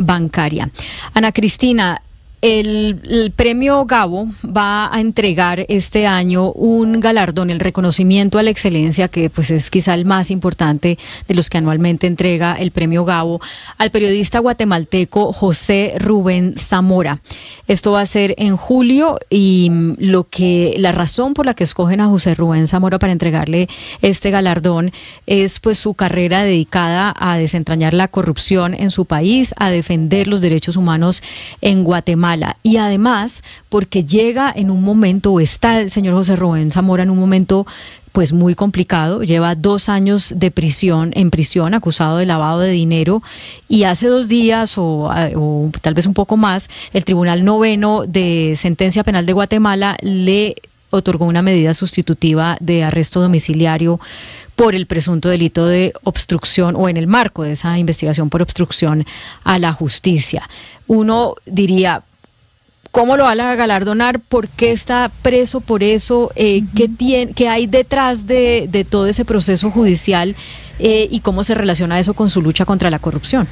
bancaria. Ana Cristina, el, premio Gabo va a entregar este año un galardón, el reconocimiento a la excelencia, que pues es quizá el más importante de los que anualmente entrega el premio Gabo, al periodista guatemalteco José Rubén Zamora. Esto va a ser en julio y lo que la razón por la que escogen a José Rubén Zamora para entregarle este galardón es pues su carrera dedicada a desentrañar la corrupción en su país, a defender los derechos humanos en Guatemala y además porque llega en un momento, o está el señor José Rubén Zamora en un momento pues muy complicado, lleva dos años de prisión, en prisión, acusado de lavado de dinero, y hace dos días o, o tal vez un poco más, el Tribunal Noveno de Sentencia Penal de Guatemala le otorgó una medida sustitutiva de arresto domiciliario por el presunto delito de obstrucción o en el marco de esa investigación por obstrucción a la justicia. Uno diría, ¿Cómo lo van a galardonar? ¿Por qué está preso por eso? Eh, ¿qué, tiene, ¿Qué hay detrás de, de todo ese proceso judicial eh, y cómo se relaciona eso con su lucha contra la corrupción?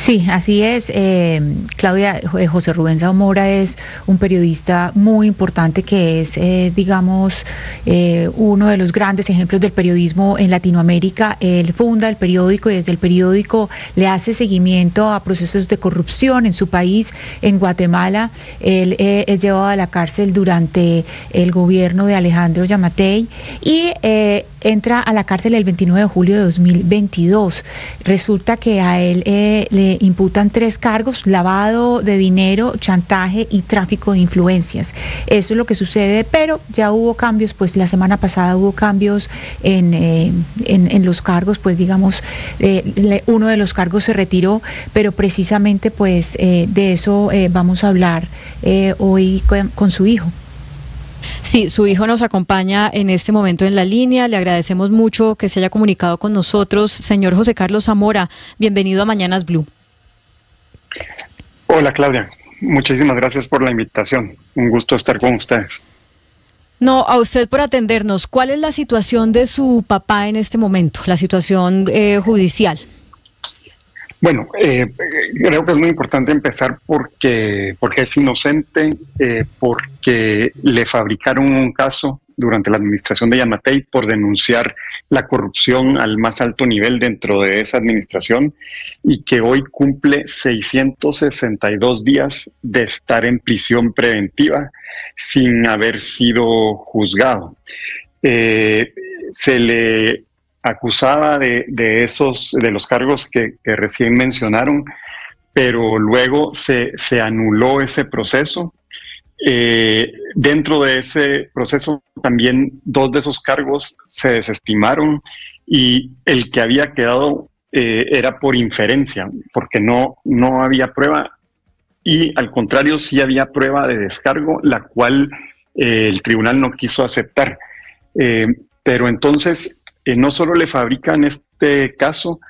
Sí, así es. Eh, Claudia, eh, José Rubén Zamora es un periodista muy importante que es, eh, digamos, uno de los grandes ejemplos del periodismo en Latinoamérica. Él funda el periódico y desde el periódico le hace seguimiento a procesos de corrupción en su país, en Guatemala. Él es llevado a la cárcel durante el gobierno de Alejandro Yamatei y entra a la cárcel el 29 de julio de 2022. Resulta que a él le imputan tres cargos, lavado de dinero, chantaje y tráfico de influencias. Eso es lo que sucede, pero ya hubo cambios, pues la semana pasada hubo cambios en, eh, en, los cargos, pues digamos, eh, uno de los cargos se retiró, pero precisamente pues eh, de eso vamos a hablar hoy con su hijo. Sí, su hijo nos acompaña en este momento en la línea. Le agradecemos mucho que se haya comunicado con nosotros. Señor José Carlos Zamora, bienvenido a Mañanas Blue. Hola Claudia, muchísimas gracias por la invitación. Un gusto estar con ustedes. No, a usted por atendernos. ¿Cuál es la situación de su papá en este momento, la situación eh, judicial? Bueno, eh, creo que es muy importante empezar porque, porque es inocente, eh, porque le fabricaron un caso durante la administración de Yamatei por denunciar la corrupción al más alto nivel dentro de esa administración y que hoy cumple 662 días de estar en prisión preventiva sin haber sido juzgado. Eh, se le acusaba de, esos, de los cargos que, recién mencionaron, pero luego se, anuló ese proceso. Eh, dentro de ese proceso también dos de esos cargos se desestimaron y el que había quedado eh, era por inferencia, porque no, no había prueba y al contrario sí había prueba de descargo, la cual eh, el tribunal no quiso aceptar. pero entonces no solo le fabrican este caso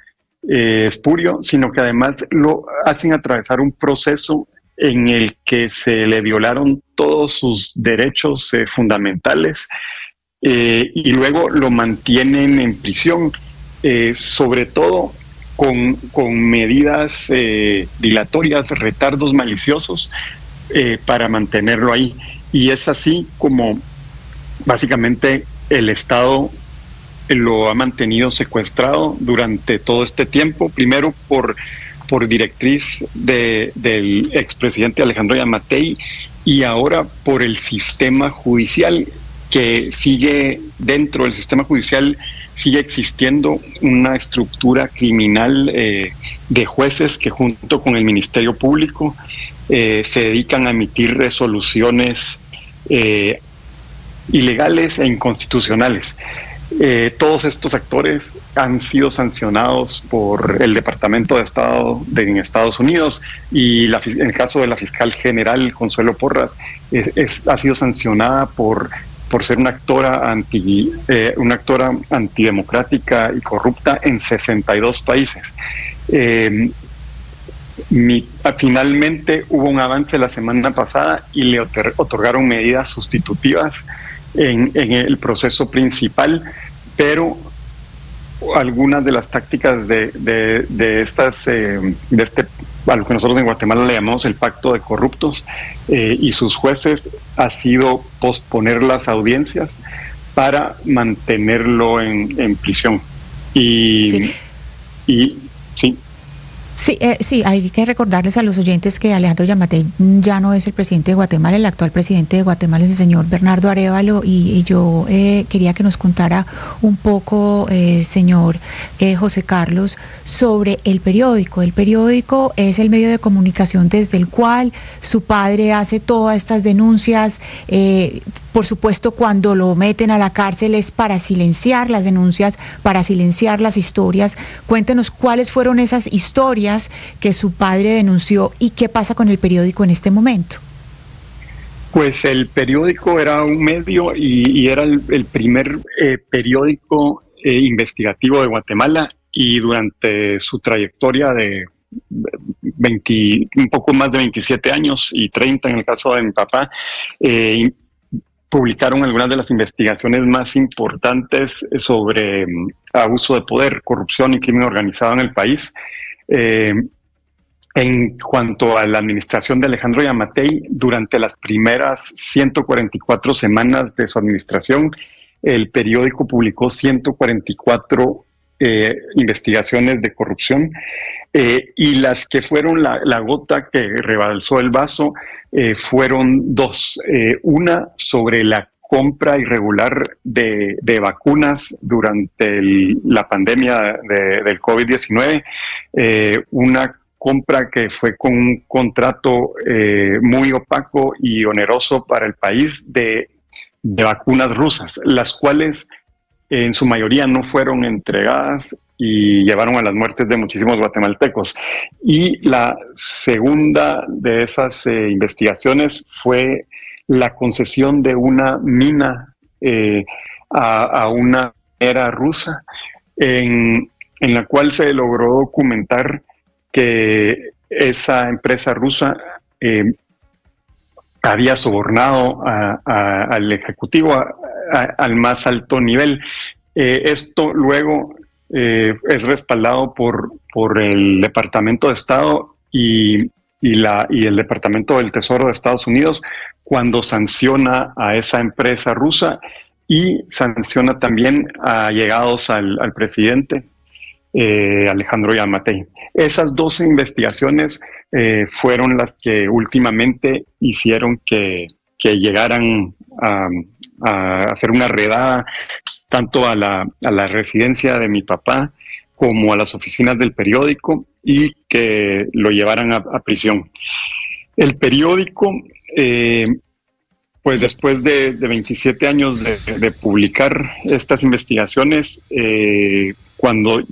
eh, espurio, sino que además lo hacen atravesar un proceso en el que se le violaron todos sus derechos eh, fundamentales eh, y luego lo mantienen en prisión, sobre todo con, con medidas dilatorias, retardos maliciosos para mantenerlo ahí. Y es así como básicamente el Estado lo ha mantenido secuestrado durante todo este tiempo, primero por, por directriz de, del expresidente Alejandro Yamatei y ahora por el sistema judicial que sigue dentro del sistema judicial sigue existiendo una estructura criminal eh, de jueces que junto con el Ministerio Público eh, se dedican a emitir resoluciones eh, ilegales e inconstitucionales. Eh, todos estos actores han sido sancionados por el Departamento de Estado de, en Estados Unidos y en el caso de la fiscal general Consuelo Porras ha sido sancionada por por ser una actora anti eh, una actora antidemocrática y corrupta en 62 países. Eh, finalmente hubo un avance la semana pasada y le otorgaron medidas sustitutivas en, el proceso principal, pero algunas de las tácticas de, de, estas, eh, de este, a lo que nosotros en Guatemala le llamamos el pacto de corruptos eh, y sus jueces ha sido posponer las audiencias para mantenerlo en, prisión. Y, y sí. Sí, eh, sí, hay que recordarles a los oyentes que Alejandro Yamatei ya no es el presidente de Guatemala, el actual presidente de Guatemala es el señor Bernardo Arevalo y, yo eh, quería que nos contara un poco, eh, señor José Carlos, sobre el periódico. El periódico es el medio de comunicación desde el cual su padre hace todas estas denuncias. Por supuesto, cuando lo meten a la cárcel es para silenciar las denuncias, para silenciar las historias. Cuéntenos cuáles fueron esas historias que su padre denunció y qué pasa con el periódico en este momento. Pues el periódico era un medio y, era el, primer eh, periódico eh, investigativo de Guatemala y durante su trayectoria de 20, un poco más de 27 años y 30 en el caso de mi papá, eh, publicaron algunas de las investigaciones más importantes sobre mm, abuso de poder, corrupción y crimen organizado en el país. Eh, en cuanto a la administración de Alejandro Yamatei, durante las primeras 144 semanas de su administración, el periódico publicó 144 eh, investigaciones de corrupción eh, y las que fueron la, gota que rebalsó el vaso fueron dos. una sobre la compra irregular de, vacunas durante la pandemia del COVID-19, eh, una compra que fue con un contrato eh, muy opaco y oneroso para el país de, vacunas rusas, las cuales en su mayoría no fueron entregadas y llevaron a las muertes de muchísimos guatemaltecos. Y la segunda de esas eh, investigaciones fue la concesión de una mina eh, a, una era rusa, en, la cual se logró documentar que esa empresa rusa eh, había sobornado al ejecutivo al más alto nivel. Esto luego es respaldado por, por el Departamento de Estado y, y, la, y el Departamento del Tesoro de Estados Unidos cuando sanciona a esa empresa rusa y sanciona también a llegados al, presidente eh, Alejandro Yamatei. Esas dos investigaciones eh, fueron las que últimamente hicieron que, llegaran a, hacer una redada tanto a la, residencia de mi papá como a las oficinas del periódico y que lo llevaran a, prisión. El periódico eh, pues después de, 27 años de, publicar estas investigaciones, eh, cuando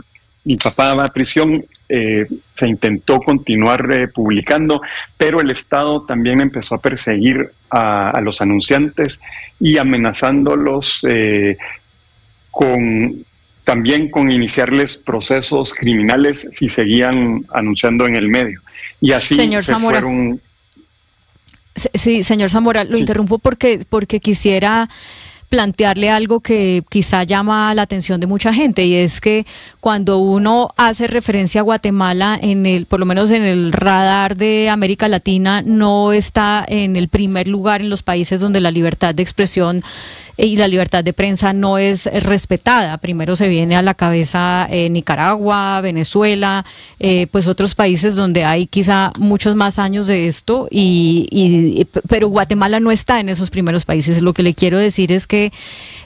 mi papá va a prisión, eh, se intentó continuar publicando, pero el Estado también empezó a perseguir a, los anunciantes y amenazándolos con también con iniciarles procesos criminales si seguían anunciando en el medio. Y así Señor se fueron Sí, señor Zamora, lo interrumpo porque, porque quisiera plantearle algo que quizá llama la atención de mucha gente y es que cuando uno hace referencia a Guatemala en el por lo menos en el radar de América Latina no está en el primer lugar en los países donde la libertad de expresión y la libertad de prensa no es respetada. Primero se viene a la cabeza eh, Nicaragua, Venezuela, eh, pues otros países donde hay quizá muchos más años de esto, y, pero Guatemala no está en esos primeros países. Lo que le quiero decir es que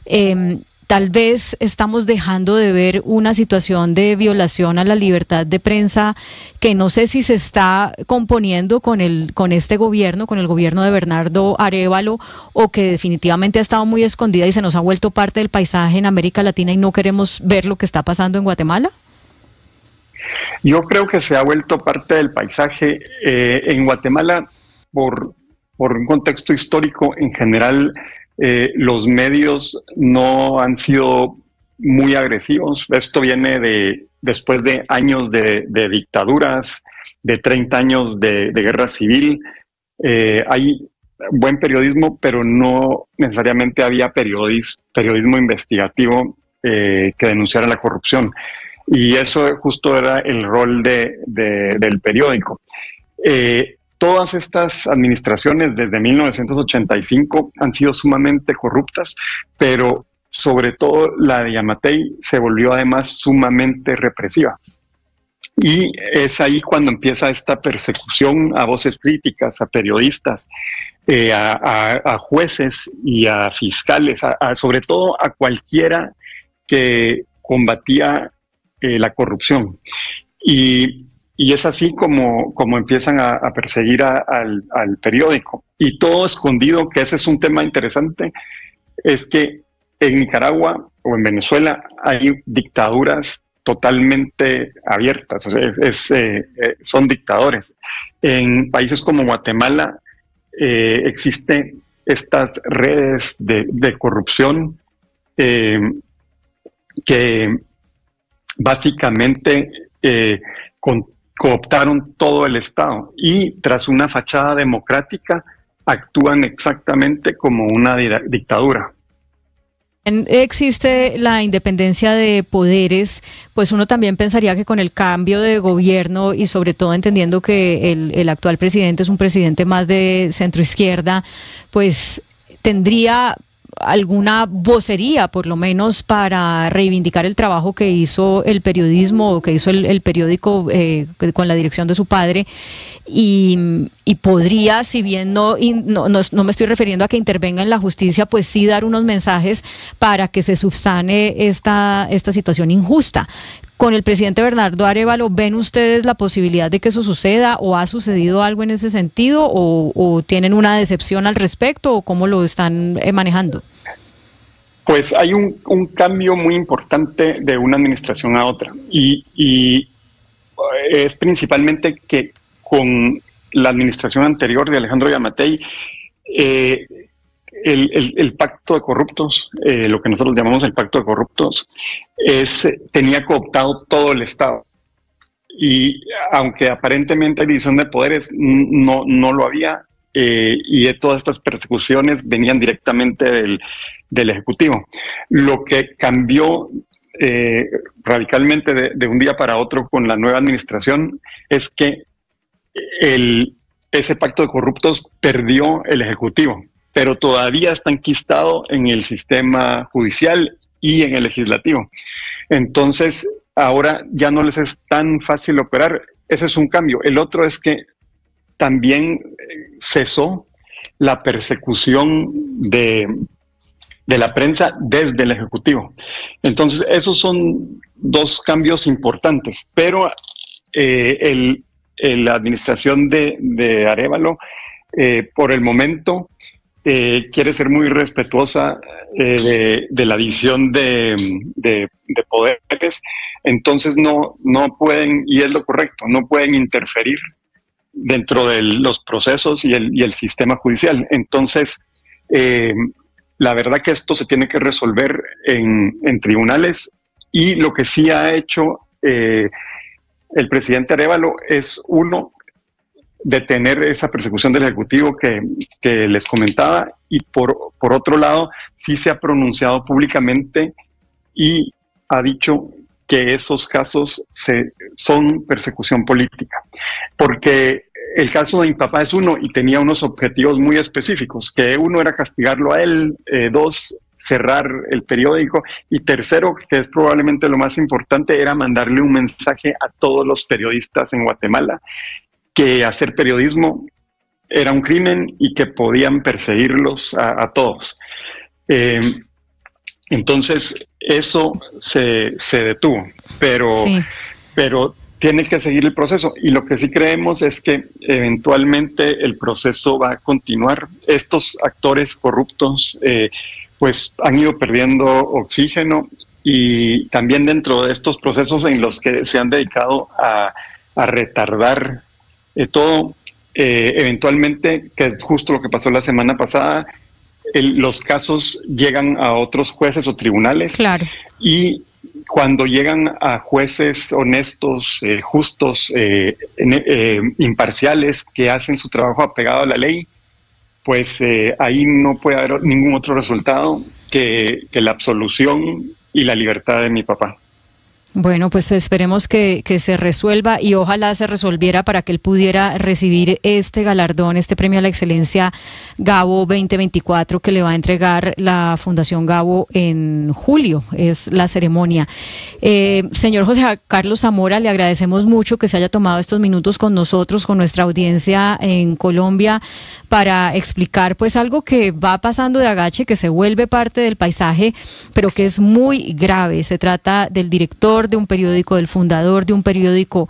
em, tal vez estamos dejando de ver una situación de violación a la libertad de prensa que no sé si se está componiendo con el con este gobierno, con el gobierno de Bernardo Arevalo o que definitivamente ha estado muy escondida y se nos ha vuelto parte del paisaje en América Latina y no queremos ver lo que está pasando en Guatemala. Yo creo que se ha vuelto parte del paisaje eh, en Guatemala por, por un contexto histórico en general eh, los medios no han sido muy agresivos. Esto viene de después de años de, dictaduras, de 30 años de, guerra civil. Eh, hay buen periodismo, pero no necesariamente había periodismo investigativo que denunciara la corrupción. Y eso justo era el rol de, del periódico. Todas estas administraciones desde 1985 han sido sumamente corruptas, pero sobre todo la de Yamatei se volvió además sumamente represiva. Y es ahí cuando empieza esta persecución a voces críticas, a periodistas, eh, a, jueces y a fiscales, sobre todo a cualquiera que combatía eh, la corrupción. Y, es así como, como empiezan a, perseguir al, al periódico. Y todo escondido, que ese es un tema interesante, es que en Nicaragua o en Venezuela hay dictaduras totalmente abiertas, eh, eh, son dictadores. En países como Guatemala eh, existen estas redes de, corrupción que básicamente cooptaron todo el Estado y tras una fachada democrática actúan exactamente como una dictadura. Existe la independencia de poderes, pues uno también pensaría que con el cambio de gobierno y sobre todo entendiendo que el, el actual presidente es un presidente más de centro izquierda, pues tendría alguna vocería, por lo menos, para reivindicar el trabajo que hizo el periodismo, que hizo el, periódico eh, con la dirección de su padre, y, podría, si bien no, no, no, me estoy refiriendo a que intervenga en la justicia, pues sí dar unos mensajes para que se subsane esta, esta situación injusta con el presidente Bernardo Arevalo, ¿ven ustedes la posibilidad de que eso suceda o ha sucedido algo en ese sentido o, tienen una decepción al respecto o cómo lo están eh, manejando? Pues hay un, cambio muy importante de una administración a otra. Y, eh, es principalmente que con la administración anterior de Alejandro Yamatei, eh, el, pacto de corruptos, eh, lo que nosotros llamamos el pacto de corruptos, es, tenía cooptado todo el Estado. Y aunque aparentemente hay división de poderes, no, no lo había. Eh, y todas estas persecuciones venían directamente del, Ejecutivo. Lo que cambió eh, radicalmente de, de, un día para otro con la nueva administración es que el, ese pacto de corruptos perdió el Ejecutivo pero todavía está enquistado en el sistema judicial y en el legislativo. Entonces, ahora ya no les es tan fácil operar. Ese es un cambio. El otro es que también eh, cesó la persecución de, la prensa desde el Ejecutivo. Entonces, esos son dos cambios importantes, pero eh, la administración de, de Arevalo, eh, por el momento, eh, quiere ser muy respetuosa eh, de, la división de, poderes, entonces no, no pueden, y es lo correcto, no pueden interferir dentro de los procesos y el, sistema judicial. Entonces, eh, la verdad que esto se tiene que resolver en, en tribunales y lo que sí ha hecho el presidente Arevalo es, uno, detener esa persecución del Ejecutivo que, les comentaba y por, por otro lado sí se ha pronunciado públicamente y ha dicho que esos casos se, son persecución política, porque el caso de mi papá es uno y tenía unos objetivos muy específicos, que uno era castigarlo a él, eh, dos, cerrar el periódico y tercero, que es probablemente lo más importante, era mandarle un mensaje a todos los periodistas en Guatemala que hacer periodismo era un crimen y que podían perseguirlos a, todos. Eh, entonces, eso se, detuvo, pero, pero tiene que seguir el proceso. Y lo que sí creemos es que eventualmente el proceso va a continuar. Estos actores corruptos, eh, pues han ido perdiendo oxígeno y también dentro de estos procesos en los que se han dedicado a, a retardar eh, todo eh, eventualmente, que es justo lo que pasó la semana pasada, los casos llegan a otros jueces o tribunales. Claro. Y cuando llegan a jueces honestos, eh, justos, imparciales, que hacen su trabajo apegado a la ley, pues ahí no puede haber ningún otro resultado que, que la absolución y la libertad de mi papá. Bueno, pues esperemos que, se resuelva y ojalá se resolviera para que él pudiera recibir este galardón, este premio a la excelencia Gabo 2024 que le va a entregar la Fundación Gabo en julio, es la ceremonia. Eh, señor José Carlos Zamora, le agradecemos mucho que se haya tomado estos minutos con nosotros, con nuestra audiencia en Colombia, para explicar pues algo que va pasando de agache, que se vuelve parte del paisaje, pero que es muy grave. Se trata del director de un periódico, del fundador de un periódico,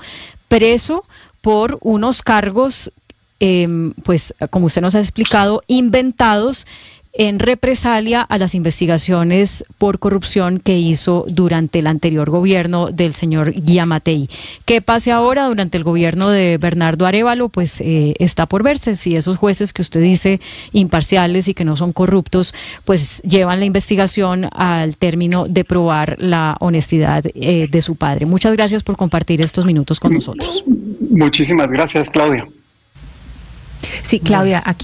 preso por unos cargos, em, pues como usted nos ha explicado, inventados en represalia a las investigaciones por corrupción que hizo durante el anterior gobierno del señor Guiamatei. ¿Qué pase ahora durante el gobierno de Bernardo Arevalo? Pues eh, está por verse si esos jueces que usted dice imparciales y que no son corruptos, pues llevan la investigación al término de probar la honestidad eh, de su padre. Muchas gracias por compartir estos minutos con nosotros. Muchísimas gracias, Claudia. Sí, Claudia, aquí.